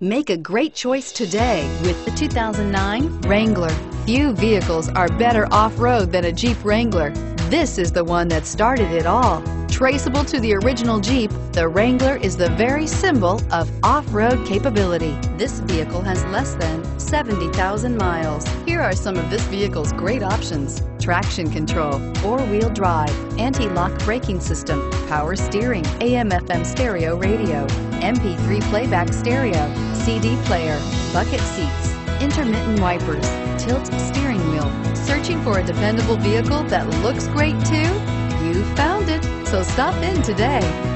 Make a great choice today with the 2009 Wrangler. Few vehicles are better off-road than a Jeep Wrangler. This is the one that started it all. Traceable to the original Jeep, the Wrangler is the very symbol of off-road capability. This vehicle has less than 70,000 miles. Here are some of this vehicle's great options. Traction control, four-wheel drive, anti-lock braking system, power steering, AM FM stereo radio, MP3 playback stereo, CD player, bucket seats, intermittent wipers, tilt steering wheel. Searching for a dependable vehicle that looks great too? You found it, so stop in today.